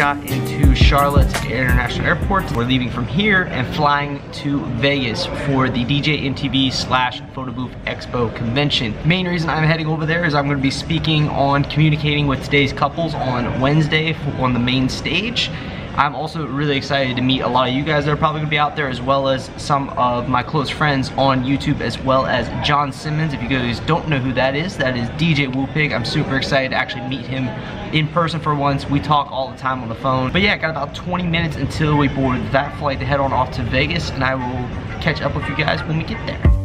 got into Charlotte International Airport. We're leaving from here and flying to Vegas for the DJ NTV slash Photo Booth Expo convention. Main reason I'm heading over there is I'm going to be speaking on communicating with today's couples on Wednesday on the main stage. I'm also really excited to meet a lot of you guys that are probably gonna be out there as well as some of my close friends on YouTube as well as John Simmons. If you guys don't know who that is, that is DJ Woopig. I'm super excited to actually meet him in person for once. We talk all the time on the phone. But yeah, got about 20 minutes until we board that flight to head on off to Vegas and I will catch up with you guys when we get there.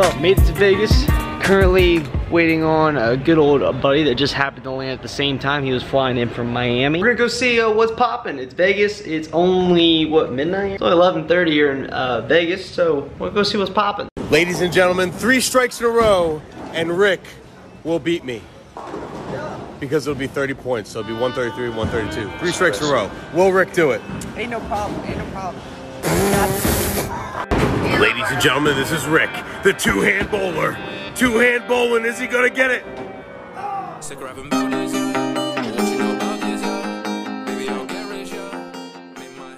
Well, made it to Vegas. Currently waiting on a good old buddy that just happened to land at the same time. He was flying in from Miami. We're gonna go see uh, what's popping. It's Vegas. It's only, what, midnight? It's only 11.30 here in uh, Vegas, so we'll go see what's popping. Ladies and gentlemen, three strikes in a row, and Rick will beat me. Because it'll be 30 points, so it'll be 133, 132. Three strikes in a row. Will Rick do it? Ain't no problem. Ain't no problem. Ladies and gentlemen, this is Rick, the two-hand bowler. Two-hand bowling, is he gonna get it? Sick rapping about this, yeah. You know about this, yeah. I'll get rich, yeah. Make my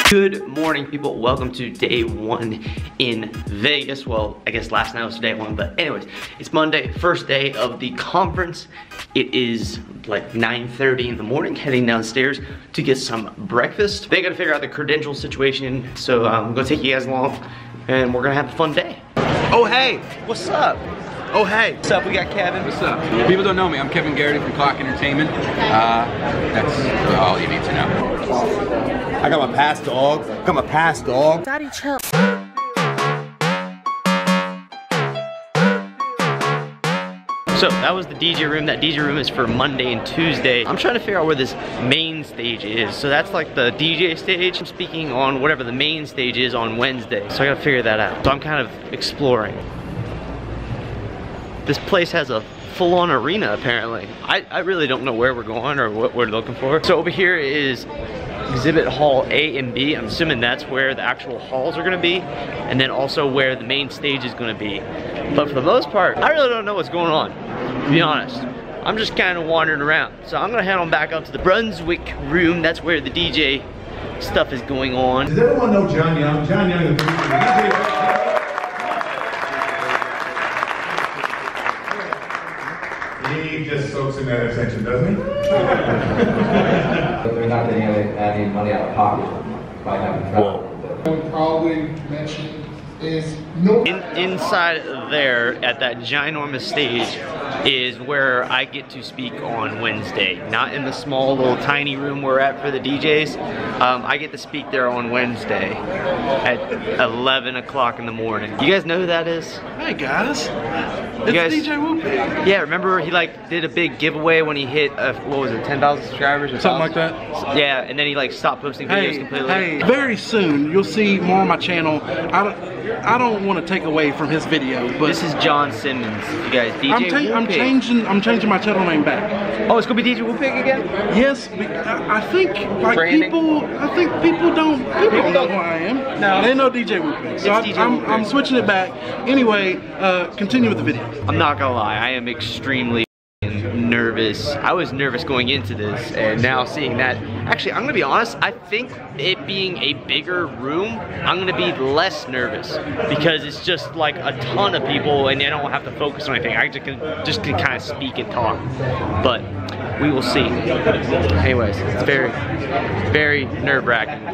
head Good morning, people. Welcome to day one in Vegas. Well, I guess last night was day one, but anyways, it's Monday, first day of the conference. It is like 9.30 in the morning, heading downstairs to get some breakfast. They gotta figure out the credential situation, so I'm gonna take you guys along, and we're gonna have a fun day. Oh, hey, what's up? Oh, hey. What's up? We got Kevin. What's up? People don't know me. I'm Kevin Garrity from Clock Entertainment. Uh, that's all you need to know. I got my pass, dog. I got my pass, dog. Daddy, chill. So that was the DJ room. That DJ room is for Monday and Tuesday. I'm trying to figure out where this main stage is. So that's like the DJ stage. I'm speaking on whatever the main stage is on Wednesday. So I gotta figure that out. So I'm kind of exploring. This place has a full-on arena apparently. I, I really don't know where we're going or what we're looking for. So over here is exhibit hall A and B. I'm assuming that's where the actual halls are gonna be and then also where the main stage is gonna be. But for the most part, I really don't know what's going on, to be honest. I'm just kind of wandering around. So I'm gonna head on back up to the Brunswick room. That's where the DJ stuff is going on. Does everyone know John Young? John Young is the DJ. He just soaks in that attention, doesn't he? They're not getting any, any money out of pocket by having travel. I would probably mention is no. In, inside there at that ginormous stage is where I get to speak on Wednesday. Not in the small little tiny room we're at for the DJs. Um, I get to speak there on Wednesday at 11 o'clock in the morning. You guys know who that is? Hey guys, it's You guys- DJ Whoopie. Yeah, remember he like did a big giveaway when he hit uh, what was it, 10,000 subscribers or Something like that. Yeah, and then he like stopped posting videos Hey, completely. hey, very soon you'll see more on my channel. I don't, I don't want to take away from his video, but This is John Simmons, you guys. DJ I'm, I'm changing, I'm changing my channel name back. Oh, it's gonna be DJ Woopig again? Yes, I, I think like Branding? people, I think people don't, people, don't know who I am. No. they know DJ Whoopie. So I, It's I'm, I'm switching it back. Anyway, uh, continue with the video. I'm not gonna lie, I am extremely nervous. I was nervous going into this, and now seeing that, actually, I'm gonna be honest, I think it being a bigger room, I'm gonna be less nervous because it's just like a ton of people and I don't have to focus on anything. I just can just can kind of speak and talk. But we will see. Anyways, it's very, very nerve-wracking.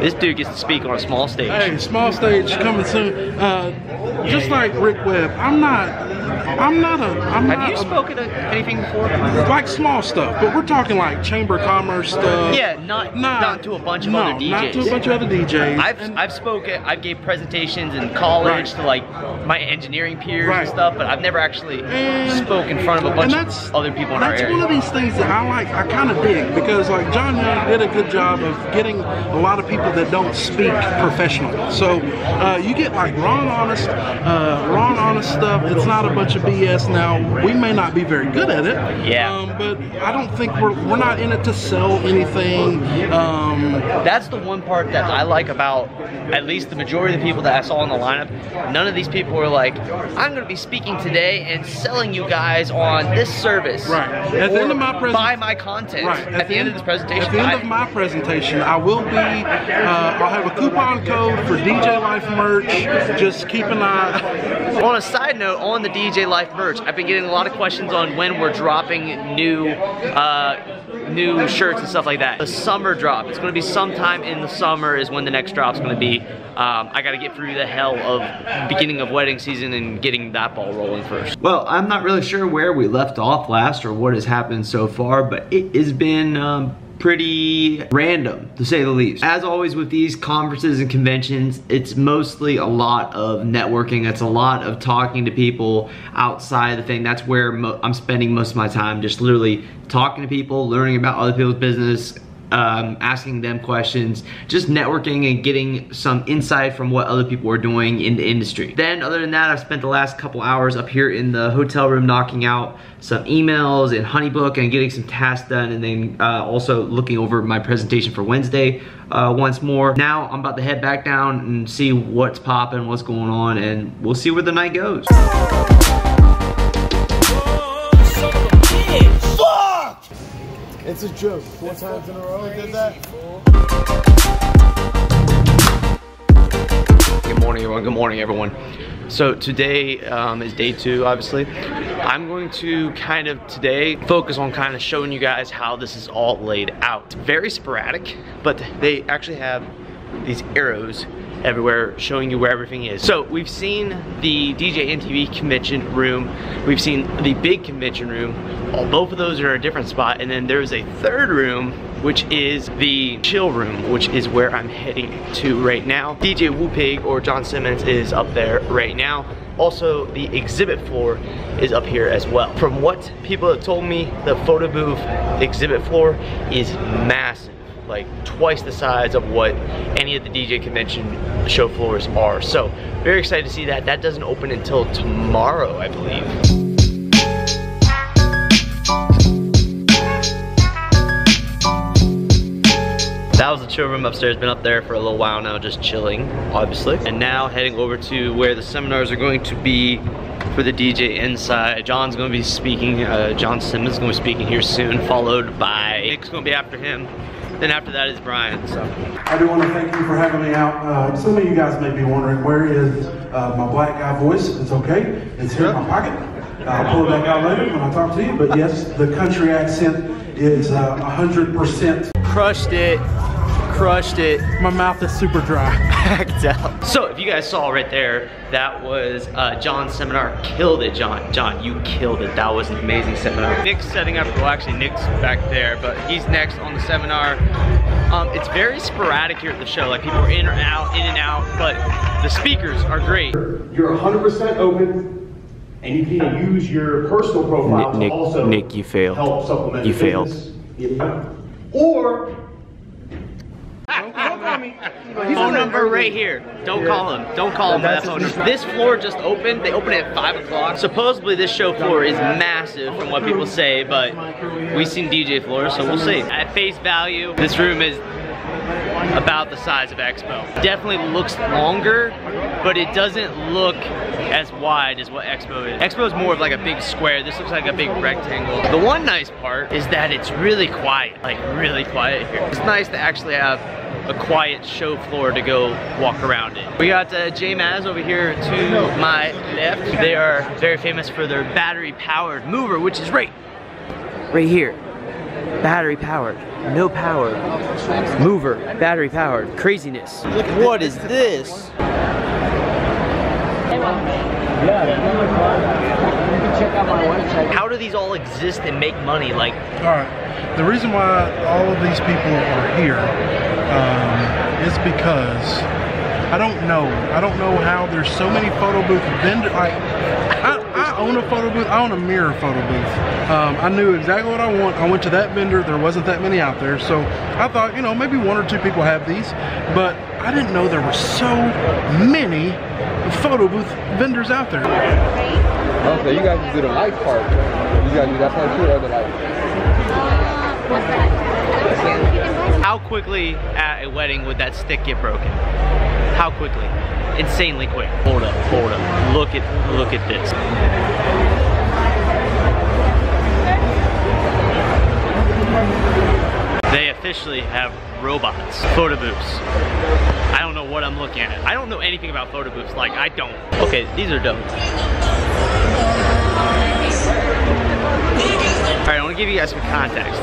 This dude gets to speak on a small stage. Hey, small stage coming soon. Uh, just like Rick Web, I'm not, I'm not a, I'm Have not you a- spoken to anything before? like small stuff, but we're talking like chamber commerce stuff. Yeah, not not to a bunch of no, other DJs. not to a bunch of other DJs. I've I've spoken, I've gave presentations in college Right. to like my engineering peers Right. and stuff, but I've never actually And- spoke in front of a bunch of other people in our That's area. one of these things that I like, I kind of dig because like John Young did a good job of getting a lot of people that don't speak professionally. So uh, you get like raw honest, uh, raw honest stuff. It's not a bunch of BS now. We may not be very good at it. Yeah. Um, but I don't think we're we're not in it to sell anything. Um, That's the one part that I like about at least the majority of the people that I saw in the lineup. None of these people were like, I'm going to be speaking today and selling you guys on this service. Right. At the end of my buy my content. Right. At, the end, of this presentation. At the end I- of my presentation, I will be. Uh, I'll have a coupon code for DJ Life merch. Just keep an eye. On a side note, on the DJ Life merch, I've been getting a lot of questions on when we're dropping new uh, new shirts and stuff like that. The summer drop, it's gonna be sometime in the summer is when the next drop's gonna be. Um, I gotta get through the hell of beginning of wedding season and getting that ball rolling first. Well, I'm not really sure where we left off last or what has happened so far, but it has been um, pretty random to say the least. As always with these conferences and conventions, it's mostly a lot of networking. It's a lot of talking to people outside the thing. That's where I'm spending most of my time, just literally talking to people, learning about other people's business, um, asking them questions, just networking and getting some insight from what other people are doing in the industry. Then other than that, I've spent the last couple hours up here in the hotel room knocking out some emails and Honeybook and getting some tasks done and then uh, also looking over my presentation for Wednesday uh, once more. Now I'm about to head back down and see what's popping, what's going on, and we'll see where the night goes. It's a joke. Four times in a row he did that. Good morning, everyone. Good morning, everyone. So today um, is day two, obviously. I'm going to kind of today focus on kind of showing you guys how this is all laid out. It's very sporadic, but they actually have these arrows everywhere showing you where everything is. So we've seen the DJ NTV convention room. We've seen the big convention room. Both of those are a different spot. And then there's a third room, which is the chill room, which is where I'm heading to right now. DJ Woopig or John Simmons is up there right now. Also, the exhibit floor is up here as well. From what people have told me, the photo booth exhibit floor is massive like twice the size of what any of the DJ convention show floors are. So very excited to see that. That doesn't open until tomorrow, I believe. That was the chill room upstairs. Been up there for a little while now, just chilling, obviously. And now heading over to where the seminars are going to be for the DJ inside. John's gonna be speaking, uh, John Simmons is gonna be speaking here soon, followed by Nick's gonna be after him. Then after that is Brian, so. I do want to thank you for having me out. Uh, some of you guys may be wondering where is uh, my black guy voice. It's okay. It's here in my pocket. I'll pull it back out later when I talk to you. But yes, the country accent is uh, 100%. Crushed it, crushed it. My mouth is super dry. packed out. So if you guys saw right there, that was uh, John's seminar. Killed it, John. John, you killed it. That was an amazing seminar. Nick's setting up, well actually Nick's back there, but he's next on the seminar. Um, it's very sporadic here at the show. Like people are in or out, in and out, but the speakers are great. You're 100% open, and you can use your personal profile Nick- to also Nick, you failed. help supplement You your failed. business. Yeah. Or Phone number right here. Don't call him. Don't call him with that phone number. This floor just opened. They opened at 5 o'clock. Supposedly this show floor is massive from what people say, but we've seen DJ floors, so we'll see. At face value, this room is about the size of Expo. Definitely looks longer, but it doesn't look as wide as what Expo is. Expo is more of like a big square. This looks like a big rectangle. The one nice part is that it's really quiet, like really quiet here. It's nice to actually have a quiet show floor to go walk around in. We got uh, JMAZ over here to my left. They are very famous for their battery powered mover, which is right, right here. Battery powered, no power, mover, battery powered, craziness. What is this? How do these all exist and make money? Like, All right. The reason why all of these people are here um, is because I don't know. I don't know how there's so many photo booth vendors. Like, I, I own a photo booth. I own a mirror photo booth. Um, I knew exactly what I want. I went to that vendor. There wasn't that many out there, so I thought, you know, maybe one or two people have these, but I didn't know there were so many photo booth vendors out there. Okay, you guys do the light part. You guys do that part too, or the light? How quickly at a wedding would that stick get broken? How quickly? Insanely quick. Hold up, hold up. Look at look at this. They officially have robots, photo booths. I don't know what I'm looking at. I don't know anything about photo booths. Like I don't. Okay, these are dope. All right, I want to give you guys some context.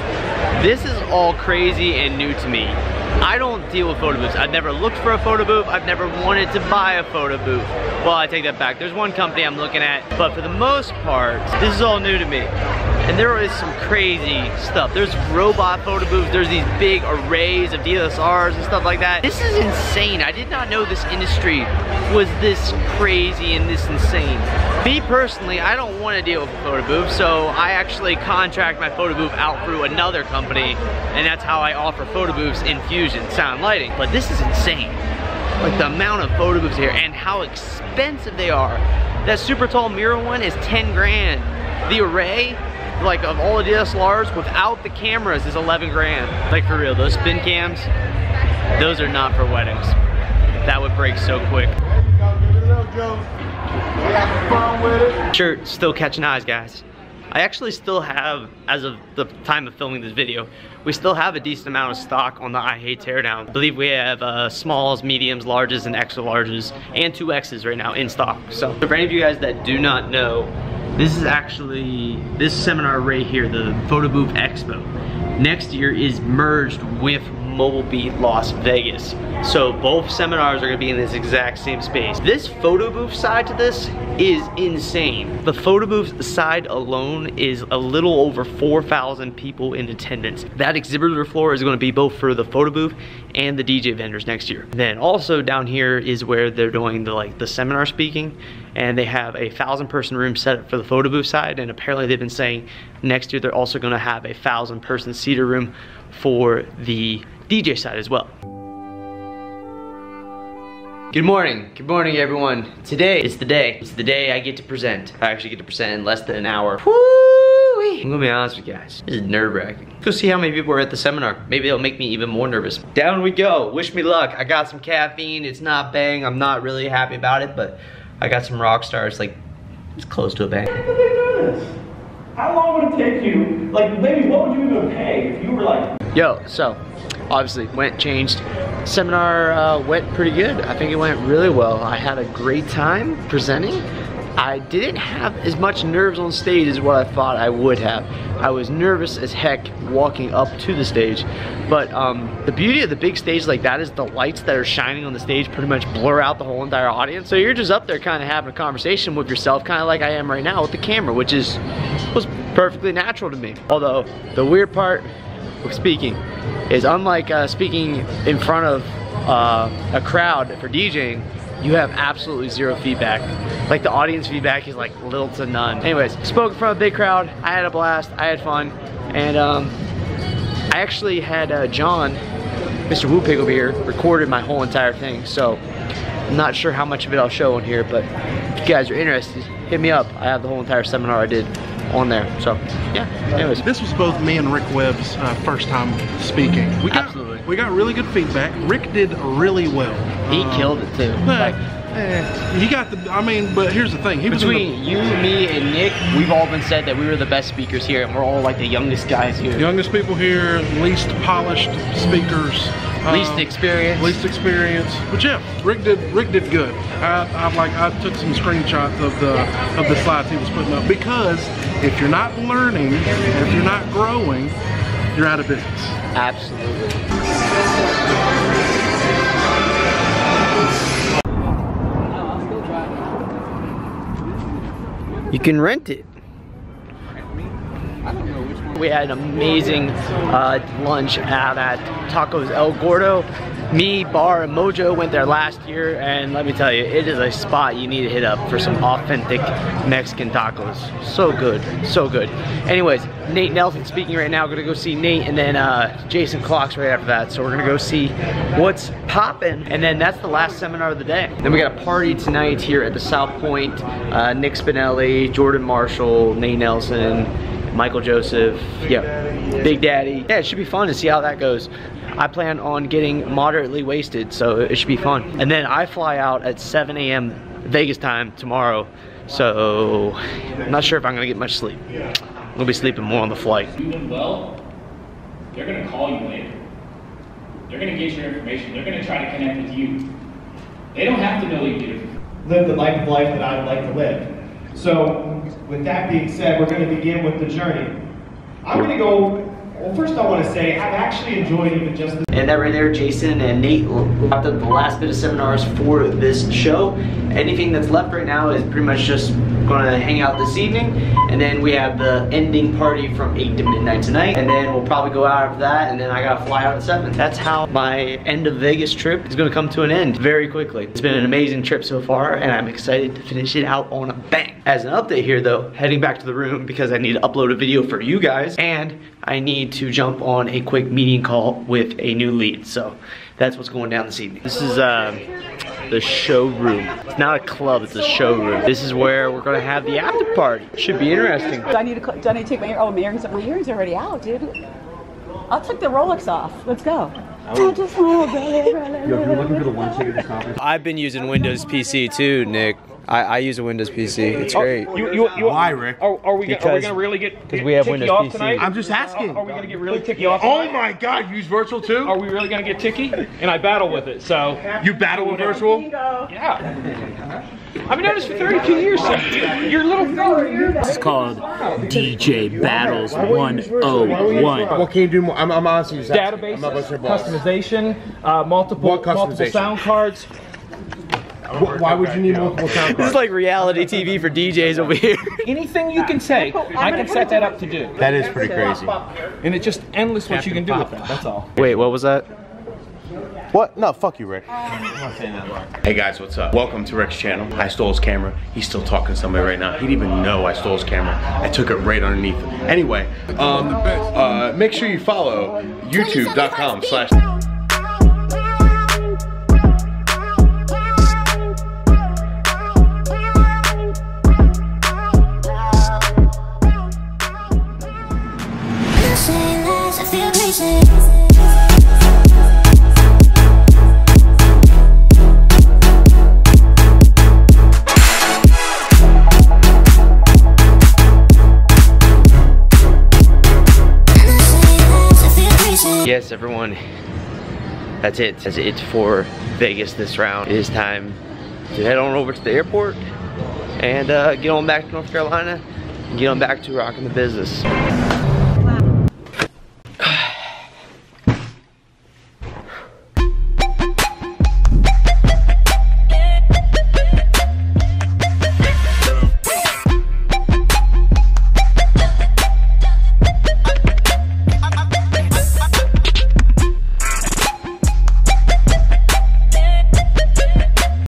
This is all crazy and new to me. I don't deal with photo booths. I've never looked for a photo booth. I've never wanted to buy a photo booth. Well, I take that back. There's one company I'm looking at, but for the most part, this is all new to me. And there is some crazy stuff. There's robot photo booths. There's these big arrays of DSLRs and stuff like that. This is insane. I did not know this industry was this crazy and this insane. Me personally, I don't want to deal with a photo booth, so I actually contract my photo booth out through another company, and that's how I offer photo booths in Fusion Sound Lighting. But this is insane. Like the amount of photo booths here and how expensive they are. That super tall mirror one is 10 grand. The array, like of all the DSLRs without the cameras is 11 grand. Like for real, those spin cams, those are not for weddings. That would break so quick. Shirt still catching eyes, guys. I actually still have, as of the time of filming this video, we still have a decent amount of stock on the I Hate Teardown. I believe we have uh, smalls, mediums, larges, and extra larges, and two X's right now in stock. So for any of you guys that do not know, this is actually, this seminar right here, the Photo Booth Expo, next year is merged with Mobile Beat Las Vegas. So both seminars are gonna be in this exact same space. This photo booth side to this is insane. The photo booth side alone is a little over 4,000 people in attendance. That exhibitor floor is gonna be both for the photo booth and the DJ vendors next year. Then also down here is where they're doing the like the seminar speaking and they have a thousand person room set up for the photo booth side and apparently they've been saying next year they're also gonna have a thousand person seater room for the DJ side as well. Good morning, good morning everyone. Today is the day. It's the day I get to present. I actually get to present in less than an hour. Woo-wee. I'm gonna be honest with you guys. This is nerve wracking. Go see how many people are at the seminar. Maybe it'll make me even more nervous. Down we go, wish me luck. I got some caffeine, it's not bang. I'm not really happy about it, but I got some rock stars, like, it's close to a bang. How long would it take you? Like, maybe what would you even pay if you were like, Yo, so obviously went, changed. Seminar uh, went pretty good. I think it went really well. I had a great time presenting. I didn't have as much nerves on stage as what I thought I would have. I was nervous as heck walking up to the stage, but um, the beauty of the big stage like that is the lights that are shining on the stage pretty much blur out the whole entire audience. So you're just up there kind of having a conversation with yourself, kind of like I am right now with the camera, which is was perfectly natural to me. Although the weird part speaking is unlike uh, speaking in front of uh, a crowd for DJing, you have absolutely zero feedback. Like the audience feedback is like little to none. Anyways, spoke in front of a big crowd. I had a blast. I had fun, and um, I actually had uh, John, Mr. Woo over here, recorded my whole entire thing. So I'm not sure how much of it I'll show on here, but if you guys are interested, hit me up. I have the whole entire seminar I did on there. So yeah. Anyways, This was both me and Rick Web's uh, first time speaking. We got, Absolutely. We got really good feedback. Rick did really well. he Um, killed it too. eh, Like, eh, he got the. I mean, but here's the thing. He was the- between you, me, and Nick, we've all been said that we were the best speakers here, and we're all like the youngest guys here. youngest people here, least polished speakers, Least um, experience. least experience. But yeah, Rick did Rick did good. I, I like I took some screenshots of the of the slides he was putting up because if you're not learning, if you're not growing, you're out of business. Absolutely. You can rent it. We had an amazing uh, lunch out at Tacos El Gordo. Me, Bar, and Mojo went there last year, and let me tell you, it is a spot you need to hit up for some authentic Mexican tacos. So good, so good. Anyways, Nate Nelson speaking right now. Gonna go see Nate, and then uh, Jason Clocks right after that. So we're gonna go see what's popping, and then that's the last seminar of the day. Then we got a party tonight here at the South Point. Uh, Nick Spinelli, Jordan Marshall, Nate Nelson, Michael Joseph, yeah, Big Daddy. Yeah, it should be fun to see how that goes. I plan on getting moderately wasted, so it should be fun. And then I fly out at 7 a.m. Vegas time tomorrow, so I'm not sure if I'm gonna get much sleep. I'm gonna be sleeping more on the flight. doing well, they're gonna call you later. They're gonna get your information. They're gonna try to connect with you. They don't have to know you do. live the life of life that I would like to live. So, with that being said, we're going to begin with the journey. I'm going to go. Well, first, I want to say I've actually enjoyed even just And that right there, Jason and Nate wrapped up the last bit of seminars for this show. Anything that's left right now is pretty much just gonna hang out this evening. And then we have the ending party from 8 to midnight tonight. And then we'll probably go out after that. And then I gotta fly out at 7. That's how my end of Vegas trip is gonna come to an end very quickly. It's been an amazing trip so far, and I'm excited to finish it out on a bang. As an update here though, heading back to the room because I need to upload a video for you guys. And I need to jump on a quick meeting call with a new lead. So that's what's going down this evening. This is uh, the showroom. It's not a club, it's a showroom. This is where we're gonna have the after party. Should be interesting. Do I need to, do I need to take my ear? Oh, my earrings, my earrings are already out, dude. I'll take the Rolex off. Let's go. I just want I've been using Windows PC too, Nick. I, I use a Windows PC. It's great. You, you, you, Why, Rick? Are, are we gonna, are we gonna really get because we have Windows off PC. tonight? I'm just asking. Are we gonna get really ticky off? Oh my God! You use virtual too? Are we really gonna get ticky? And I battle with it, so You battle with virtual? yeah. I've been doing this for 32 years. So your little finger. It's called DJ Battles 101. What can you do more? I'm, I'm honestly just asking. Databases, I'm not what's your customization, uh, multiple What multiple sound cards. Wh- Why would you need multiple sound This is like reality TV for DJs over here. Anything you can say, I can set that up to do. That is pretty crazy. And it's just endless what you can do with that. That's all. Wait, what was that? What? No, fuck you, Rick. Hey guys, what's up? Welcome to Rick's channel. I stole his camera. He's still talking to somebody right now. He didn't even know I stole his camera. I took it right underneath him. Anyway, um, uh, make sure you follow youtube.com slash Everyone. That's it. That's it for Vegas this round. It is time to head on over to the airport and uh, get on back to North Carolina and get on back to rocking the business.